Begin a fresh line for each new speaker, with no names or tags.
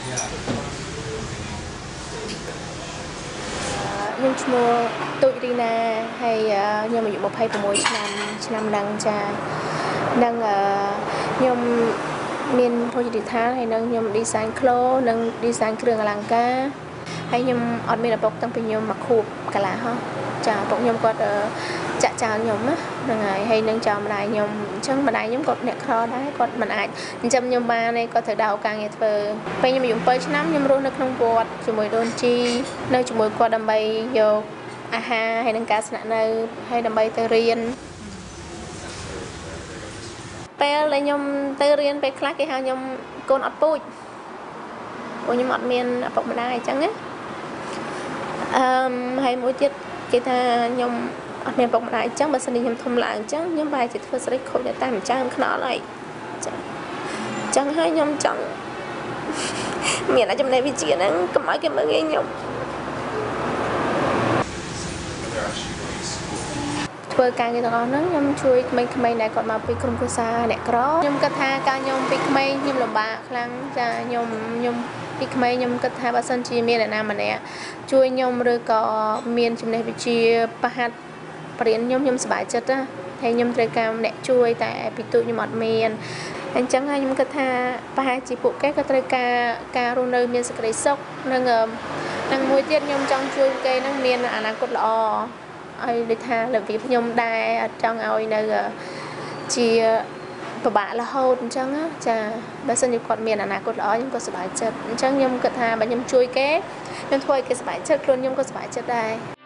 ខ្ញុំឈ្មោះទូចរីណាហើយខ្ញុំអាយុ26ឆ្នាំឆ្នាំហ្នឹងចានឹងខ្ញុំមានភោជនីយដ្ឋានហើយនឹងខ្ញុំ design ក្លូនិង design គ្រឿងអលង្ការ ហើយខ្ញុំអត់មានឪពុកតាំងពីខ្ញុំមកខួបកន្លះហោះចាឪពុកខ្ញុំគាត់ចាក់ចោលខ្ញុំណាហ្នឹងហើយហើយនឹងចោលម្ដាយខ្ញុំអញ្ចឹងម្ដាយខ្ញុំគាត់អ្នកខដែរគាត់មិនអាចចិញ្ចឹមខ្ញុំបានទេគាត់ត្រូវដើរការងារធ្វើពេលខ្ញុំអាយុ7ឆ្នាំខ្ញុំរស់នៅក្នុងវត្តជាមួយដូនជីនៅជាមួយគាត់ដើម្បីយកអាហារហើយនឹងការស្នាក់នៅហើយដើម្បីទៅរៀនពេលដែលខ្ញុំទៅរៀនពេលខ្លះគេហៅខ្ញុំកូនអត់ពូជព្រោះខ្ញុំអត់មានឪពុកម្ដាយអញ្ចឹងណា អឺហើយមួយទៀតគេថាខ្ញុំអត់មានពុកម្ដាយអញ្ចឹងបើសិនជាខ្ញុំធំឡើងអញ្ចឹងខ្ញុំបែរជាធ្វើស្រីខូចតែម្ចាស់ខ្នល់ហើយចាអញ្ចឹងហើយខ្ញុំចង់មានតែចំណេះវិជ្ជាហ្នឹងកុំឲ្យគេមើលងាយខ្ញុំ ធ្វើការងារទាំងអស់ហ្នឹងខ្ញុំជួយក្មេងៗដែលគាត់មកពីក្រុមគ្រួសារអ្នកក្រខ្ញុំគិតថាការខ្ញុំពីក្មេងខ្ញុំលំបាកខ្លាំងចាខ្ញុំខ្ញុំពីក្មេងខ្ញុំគិតថាបើសិនជាមានអ្នកណាម្នាក់ជួយខ្ញុំឬក៏មានចំណេះវិជ្ជាប្រហាត់បរិញ្ញាខ្ញុំខ្ញុំសប្បាយចិត្តណាហើយខ្ញុំត្រូវការអ្នកជួយតែពីទូខ្ញុំអត់មានអញ្ចឹងហើយខ្ញុំគិតថាប្រហែលជាពួកគេក៏ត្រូវការការរស់នៅមានសេចក្តីសុខនិងនិងមួយទៀតខ្ញុំចង់ជួយគេនឹងមានអនាគតល្អ ឲ្យដូចថារបៀបខ្ញុំដែរអត់ចង់ឲ្យនៅជាពិបាករហូតអញ្ចឹងចាបើសិនជាគាត់មានអនាគតល្អខ្ញុំក៏សប្បាយចិត្តអញ្ចឹងខ្ញុំគិតថាបើខ្ញុំជួយគេខ្ញុំធ្វើឲ្យគេសប្បាយចិត្តខ្លួនខ្ញុំក៏សប្បាយចិត្តដែរ